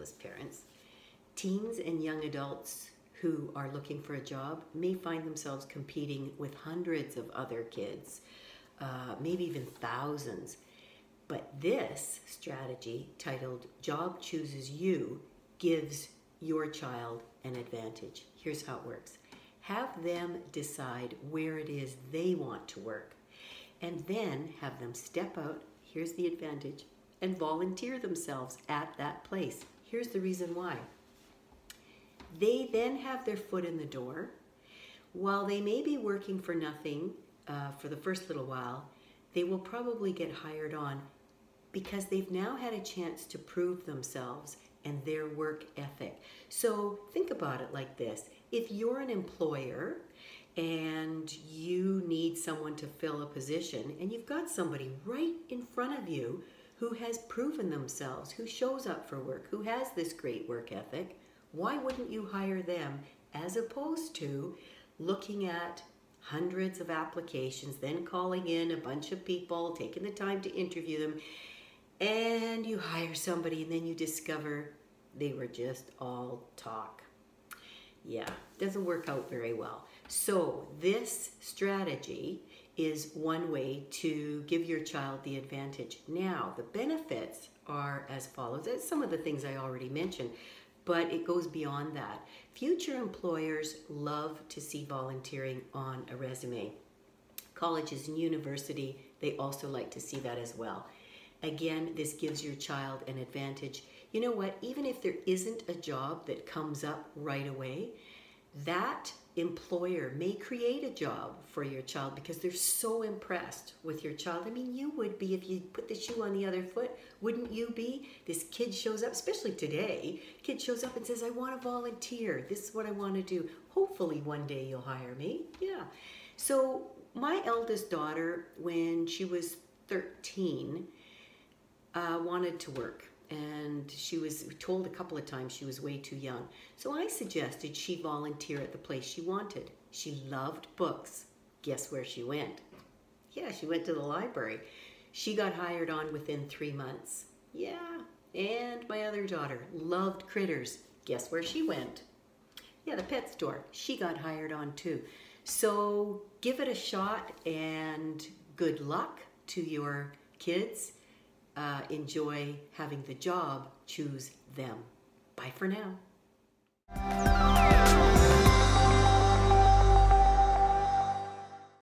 as parents. Teens and young adults who are looking for a job may find themselves competing with hundreds of other kids, uh, maybe even thousands. But this strategy, titled Job Chooses You, gives your child an advantage. Here's how it works have them decide where it is they want to work, and then have them step out. Here's the advantage and volunteer themselves at that place. Here's the reason why. They then have their foot in the door. While they may be working for nothing uh, for the first little while, they will probably get hired on because they've now had a chance to prove themselves and their work ethic. So think about it like this. If you're an employer and you need someone to fill a position and you've got somebody right in front of you who has proven themselves, who shows up for work, who has this great work ethic, why wouldn't you hire them as opposed to looking at hundreds of applications, then calling in a bunch of people, taking the time to interview them, and you hire somebody and then you discover they were just all talk. Yeah, doesn't work out very well. So this strategy is one way to give your child the advantage. Now, the benefits are as follows. That's some of the things I already mentioned, but it goes beyond that. Future employers love to see volunteering on a resume. Colleges and university, they also like to see that as well. Again, this gives your child an advantage. You know what? Even if there isn't a job that comes up right away, that employer may create a job for your child because they're so impressed with your child. I mean, you would be if you put the shoe on the other foot, wouldn't you be? This kid shows up, especially today, kid shows up and says, I want to volunteer. This is what I want to do. Hopefully one day you'll hire me. Yeah. So my eldest daughter, when she was 13, uh, wanted to work and she was told a couple of times she was way too young. So I suggested she volunteer at the place she wanted. She loved books. Guess where she went? Yeah, she went to the library. She got hired on within three months. Yeah, and my other daughter loved critters. Guess where she went? Yeah, the pet store. She got hired on too. So give it a shot and good luck to your kids uh, enjoy having the job choose them. Bye for now.